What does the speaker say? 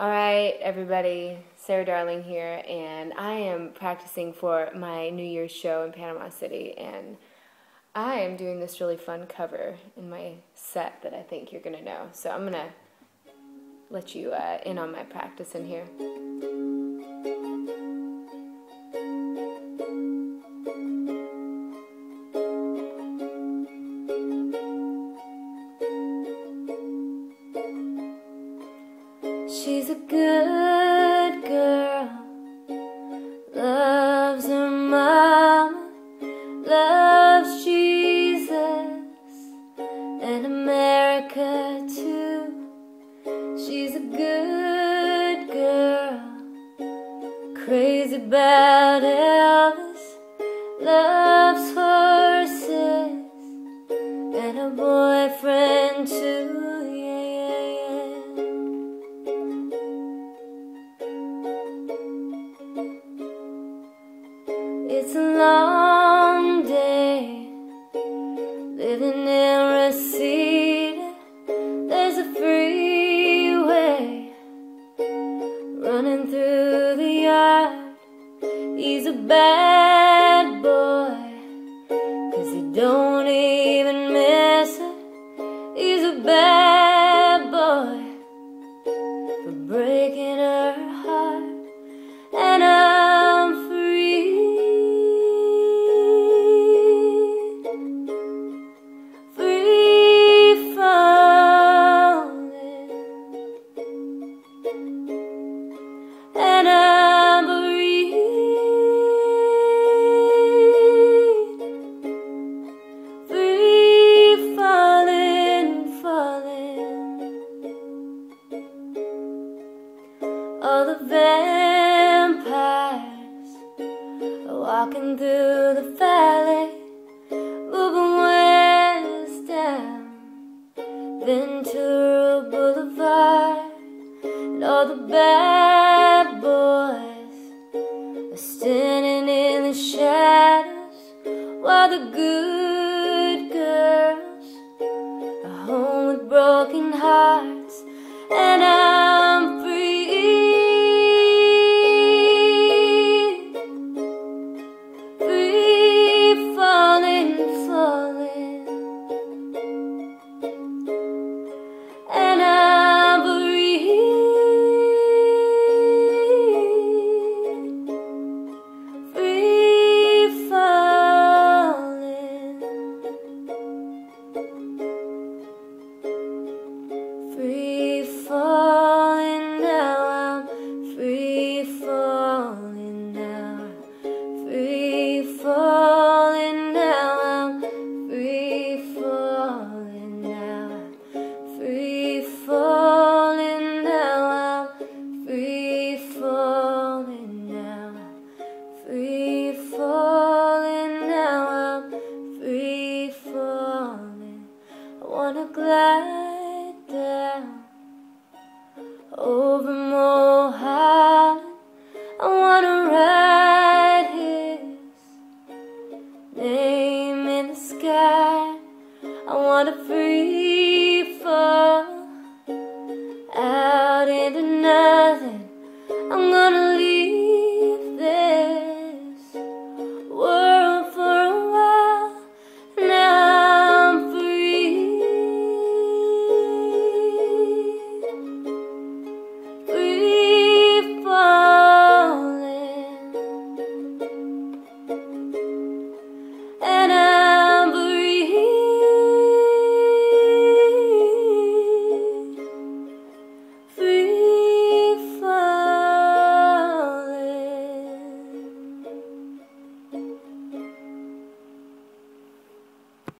All right, everybody, Sarah Darling here, and I am practicing for my New Year's show in Panama City, and I am doing this really fun cover in my set that I think you're gonna know. So I'm gonna let you uh, in on my practice in here. She's a good girl, loves her mama, loves Jesus and America too. She's a good girl, crazy about Elvis, It's a long day living in Reseda. There's a freeway running through the yard. He's a bad boy, cause he don't even miss it. He's a bad boy for breaking her heart walking through the valley, moving west down Ventura Boulevard, and all the bad boys are standing in the shadows while the good girls are home with broken hearts, and I'm wanna glide down over Mulholland. I wanna write his name in the sky. I wanna